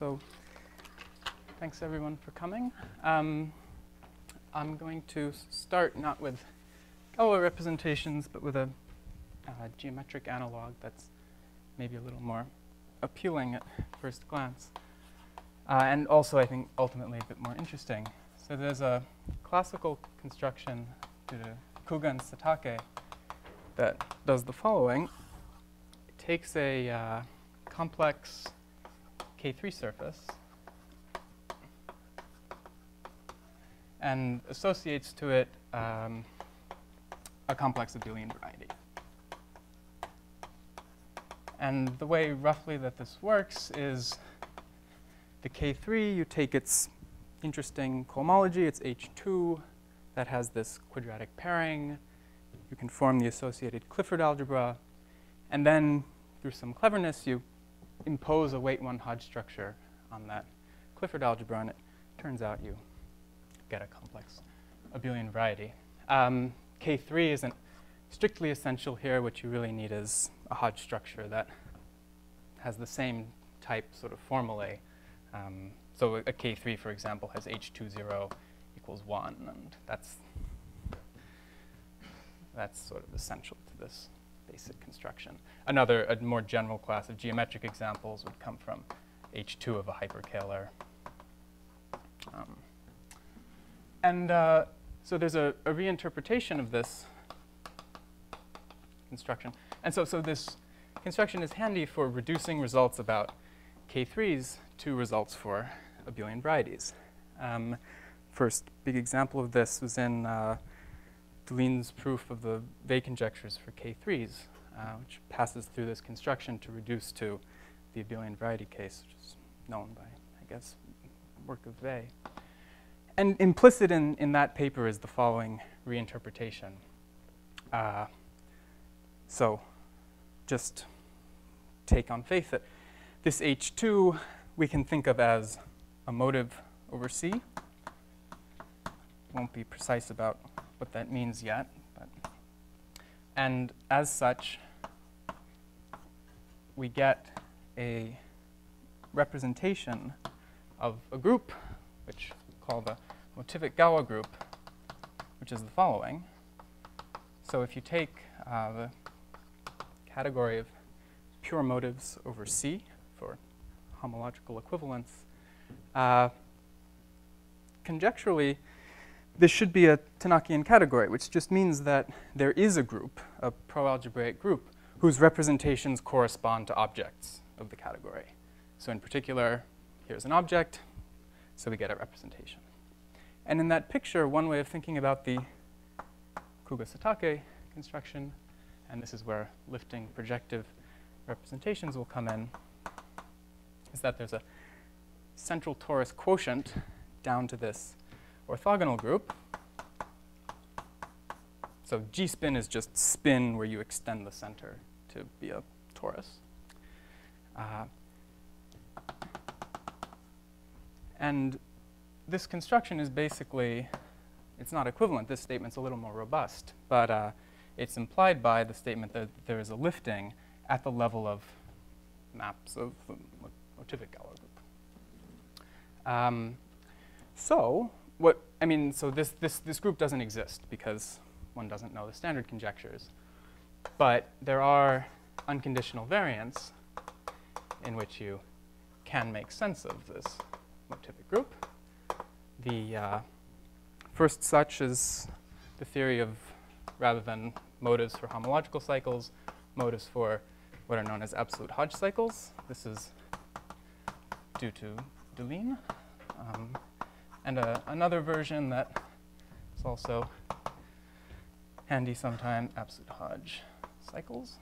So thanks everyone for coming. Um, I'm going to start not with Galois representations, but with a uh, geometric analog that's maybe a little more appealing at first glance. Uh, and also, I think, ultimately a bit more interesting. So there's a classical construction due to Kuga and Satake that does the following. It takes a uh, complex K3 surface and associates to it um, a complex abelian variety. And the way roughly that this works is the K3, you take its interesting cohomology, it's H2, that has this quadratic pairing. You can form the associated Clifford algebra. And then, through some cleverness, you impose a weight one Hodge structure on that Clifford algebra, and it turns out you get a complex abelian variety. Um, K3 isn't strictly essential here. What you really need is a Hodge structure that has the same type sort of formulae. Um, so a K3, for example, has H20 equals 1, and that's, that's sort of essential to this basic construction. Another, a more general class of geometric examples would come from H2 of a hyperkähler. Um, and uh, so there's a, a, reinterpretation of this construction. And so, so this construction is handy for reducing results about K3s to results for abelian varieties. Um, first big example of this was in uh, Deligne's proof of the Weil conjectures for K3s, uh, which passes through this construction to reduce to the abelian variety case, which is known by, I guess, work of Weil. And implicit in, in that paper is the following reinterpretation. Uh, so just take on faith that this H2 we can think of as a motive over C. Won't be precise about what that means yet. But and as such, we get a representation of a group, which we call the motivic Galois group, which is the following. So if you take uh, the category of pure motives over C for homological equivalence, uh, conjecturally, this should be a Tannakian category, which just means that there is a group, a proalgebraic group, whose representations correspond to objects of the category. So in particular, here's an object, so we get a representation. And in that picture, one way of thinking about the Kuga-Satake construction, and this is where lifting projective representations will come in, is that there's a central torus quotient down to this orthogonal group. So G spin is just spin where you extend the center to be a torus. Uh, and this construction is basically, it's not equivalent. This statement's a little more robust, but uh, it's implied by the statement that there is a lifting at the level of maps of the motivic Galois group. Um, so what, I mean, so this, this, this group doesn't exist because one doesn't know the standard conjectures. But there are unconditional variants in which you can make sense of this motivic group. The uh, first such is the theory of, rather than motives for homological cycles, motives for what are known as absolute Hodge cycles. This is due to Deligne. Um, and uh, another version that is also handy sometime, absolute Hodge cycles.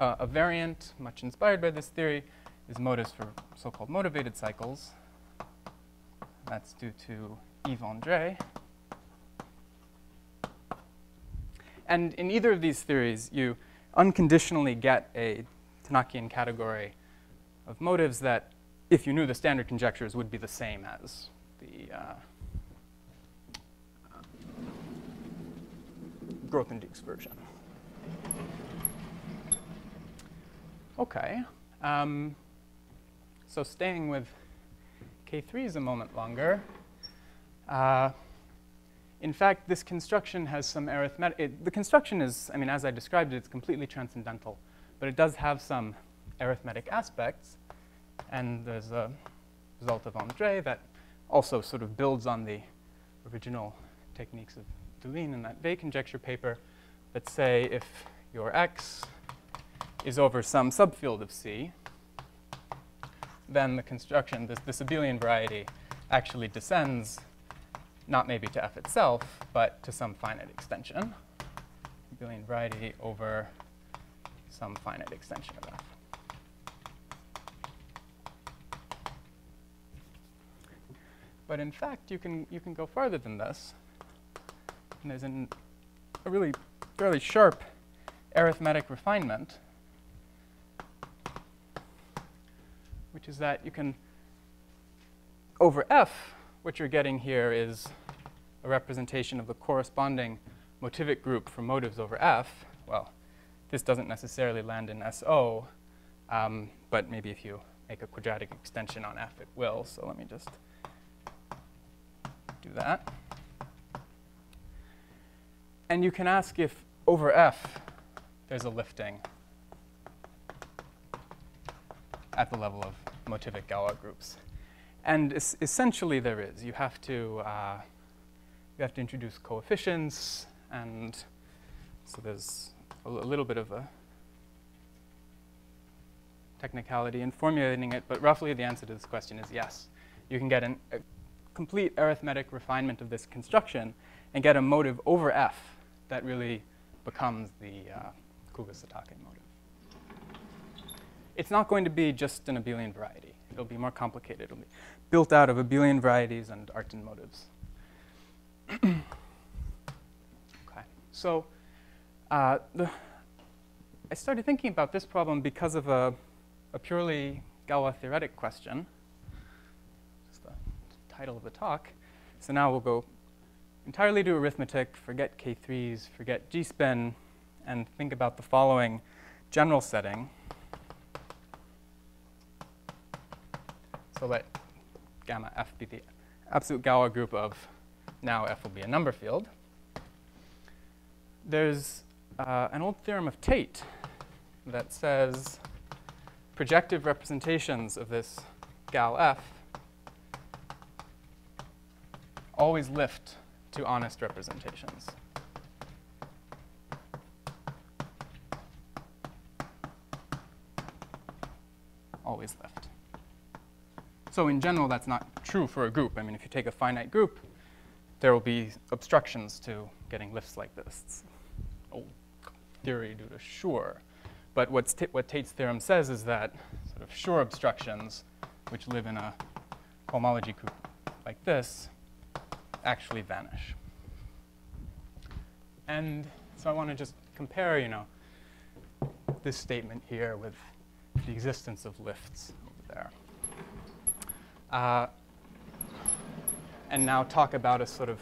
Uh, a variant, much inspired by this theory, is motives for so-called motivated cycles. That's due to Yves André. And in either of these theories, you unconditionally get a Tannakian category of motives that, if you knew the standard conjectures, would be the same as the uh, Grothendieck's version. Okay. Um, so staying with K3s a moment longer, uh, in fact, this construction has some arithmetic. the construction is, I mean, as I described it, it's completely transcendental, but it does have some arithmetic aspects. And there's a result of André that also sort of builds on the original techniques of Deligne in that Weil conjecture paper that say if your x is over some subfield of C, then the construction, this, this abelian variety, actually descends not maybe to f itself, but to some finite extension, abelian variety over some finite extension of f. But in fact, you can, you can go farther than this. And there's an, a really fairly sharp arithmetic refinement, which is that you can, over f, what you're getting here is a representation of the corresponding motivic group for motives over f. Well, this doesn't necessarily land in SO, um, but maybe if you make a quadratic extension on f, it will. So let me just do that. And you can ask if over f there's a lifting at the level of motivic Galois groups. And es essentially there is. You have to uh, you have to introduce coefficients, and so there's a, little bit of a technicality in formulating it, but roughly the answer to this question is yes. You can get an, a complete arithmetic refinement of this construction and get a motive over f that really becomes the uh, Kuga-Satake motive. It's not going to be just an abelian variety. It'll be more complicated. It'll be built out of abelian varieties and Artin motives. okay, so uh, the, I started thinking about this problem because of a, a purely Galois theoretic question. Title of the talk. So now we'll go entirely to arithmetic, forget K3s, forget G-spin, and think about the following general setting. So let gamma f be the absolute Galois group of now f will be a number field. There's uh, an old theorem of Tate that says projective representations of this gal f always lift to honest representations. Always lift. So in general, that's not true for a group. I mean, if you take a finite group, there will be obstructions to getting lifts like this. It's old theory due to Schur. But what's what Tate's theorem says is that sort of Schur obstructions, which live in a homology group like this, actually vanish. And so I want to just compare, you know, this statement here with the existence of lifts over there. Uh, and now talk about a sort of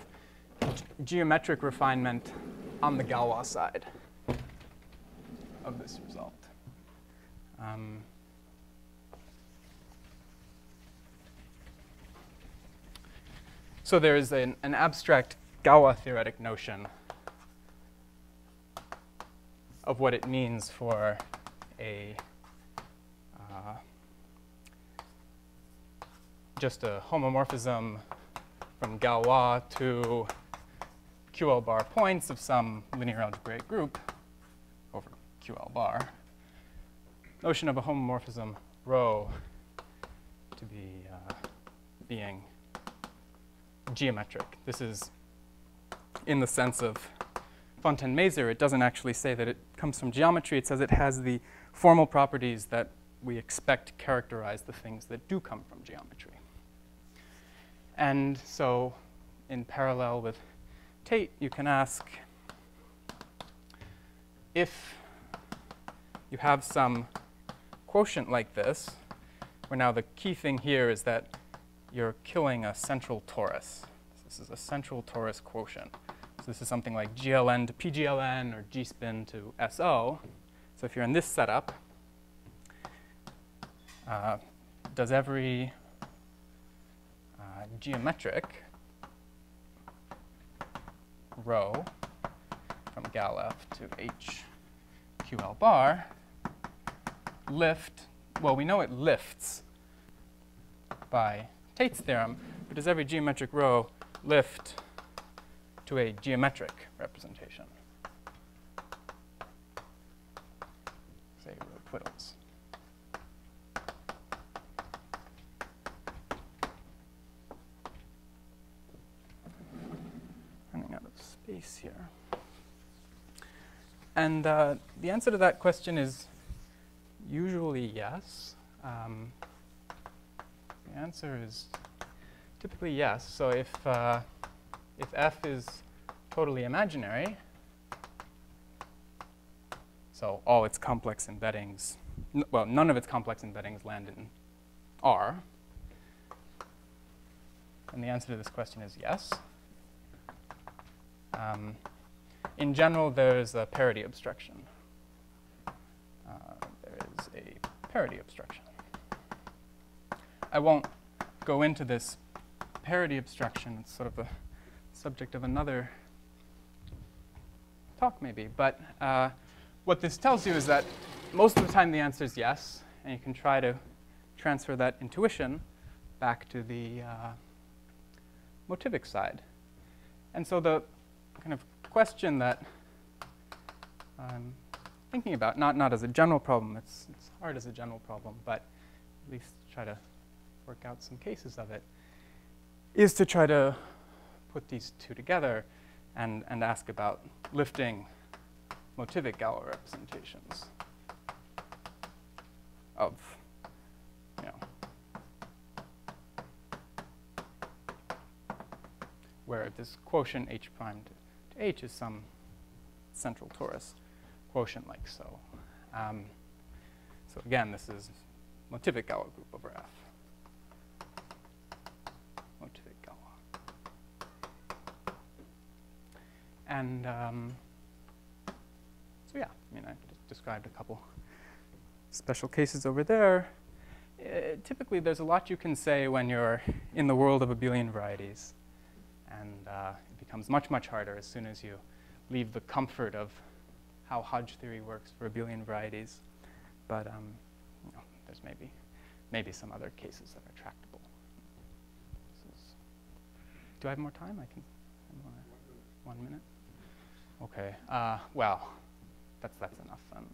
geometric refinement on the Galois side of this result. Um, so there is an, an abstract Galois theoretic notion of what it means for a uh, just a homomorphism from Galois to QL bar points of some linear algebraic group over QL bar. Notion of a homomorphism rho to be uh, being geometric. This is in the sense of Fontaine-Mazur. It doesn't actually say that it comes from geometry. It says it has the formal properties that we expect characterize the things that do come from geometry. And so in parallel with Tate, you can ask if you have some quotient like this, where now the key thing here is that you're killing a central torus. This is a central torus quotient. So this is something like GLN to PGLN or G-spin to SO. So if you're in this setup, uh, does every uh, geometric rho from gal f to h ql bar lift, well, we know it lifts by Tate's theorem, but does every geometric rho lift to a geometric representation? Say rho twiddles. Running out of space here. And uh, the answer to that question is usually yes. Um, the answer is typically yes. So if, uh, if f is totally imaginary, so all its complex embeddings, well, none of its complex embeddings land in R, and the answer to this question is yes. Um, in general, there's a parity obstruction. Uh, there is a parity obstruction. I won't go into this parity obstruction. It's sort of the subject of another talk, maybe. But uh, what this tells you is that most of the time the answer is yes, and you can try to transfer that intuition back to the uh, motivic side. And so the kind of question that I'm thinking about, not, not as a general problem, it's, it's hard as a general problem, but at least try to work out some cases of it, is to try to put these two together and, and ask about lifting motivic Galois representations of, you know, where this quotient h prime to, to h is some central torus quotient like so. Um, so again, this is motivic Galois group over F. Motivic Galois. And um, so yeah, I mean, I described a couple special cases over there. Uh, typically, there's a lot you can say when you're in the world of abelian varieties. And uh, it becomes much, much harder as soon as you leave the comfort of how Hodge theory works for abelian varieties. But um, you know, there's maybe, maybe some other cases that are tractable. Do I have more time? I can. One minute. Okay. Uh, well, that's that's enough. Um,